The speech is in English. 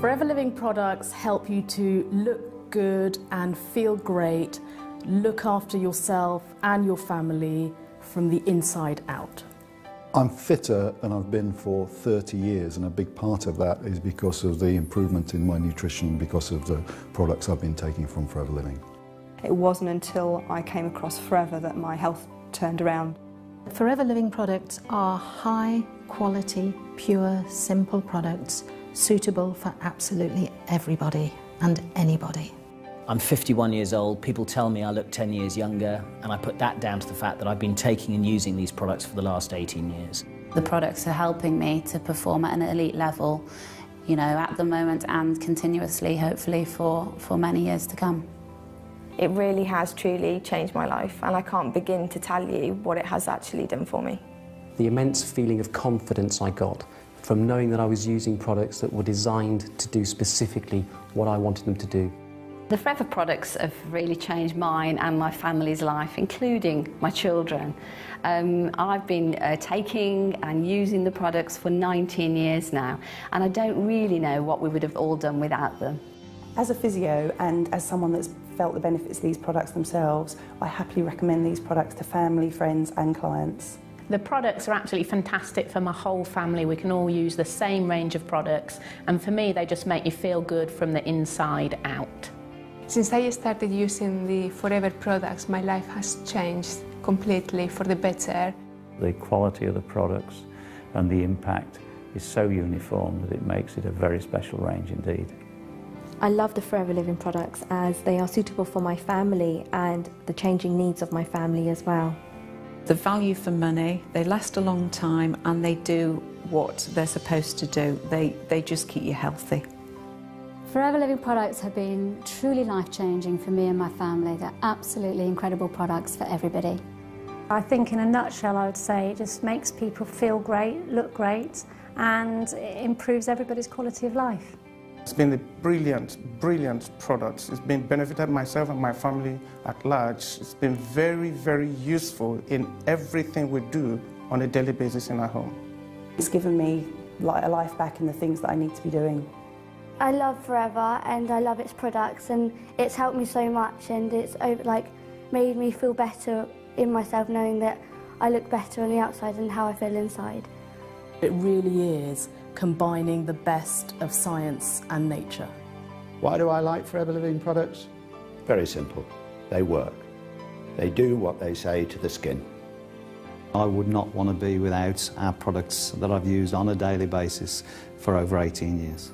Forever Living products help you to look good and feel great, look after yourself and your family from the inside out. I'm fitter than I've been for 30 years and a big part of that is because of the improvement in my nutrition because of the products I've been taking from Forever Living. It wasn't until I came across Forever that my health turned around. Forever Living products are high quality, pure, simple products suitable for absolutely everybody and anybody. I'm 51 years old, people tell me I look 10 years younger, and I put that down to the fact that I've been taking and using these products for the last 18 years. The products are helping me to perform at an elite level, you know, at the moment and continuously, hopefully, for, for many years to come. It really has truly changed my life, and I can't begin to tell you what it has actually done for me. The immense feeling of confidence I got from knowing that I was using products that were designed to do specifically what I wanted them to do. The Forever products have really changed mine and my family's life, including my children. Um, I've been uh, taking and using the products for 19 years now, and I don't really know what we would have all done without them. As a physio and as someone that's felt the benefits of these products themselves, I happily recommend these products to family, friends and clients. The products are absolutely fantastic for my whole family. We can all use the same range of products, and for me, they just make you feel good from the inside out. Since I started using the Forever products, my life has changed completely for the better. The quality of the products and the impact is so uniform that it makes it a very special range indeed. I love the Forever Living products as they are suitable for my family and the changing needs of my family as well. The value for money, they last a long time and they do what they're supposed to do. They, they just keep you healthy. Forever Living products have been truly life-changing for me and my family. They're absolutely incredible products for everybody. I think in a nutshell I would say it just makes people feel great, look great and it improves everybody's quality of life. It's been a brilliant, brilliant product. It's been benefited myself and my family at large. It's been very, very useful in everything we do on a daily basis in our home. It's given me like a life back in the things that I need to be doing. I love Forever and I love its products and it's helped me so much and it's like made me feel better in myself knowing that I look better on the outside than how I feel inside. It really is combining the best of science and nature. Why do I like Forever Living products? Very simple. They work. They do what they say to the skin. I would not want to be without our products that I've used on a daily basis for over 18 years.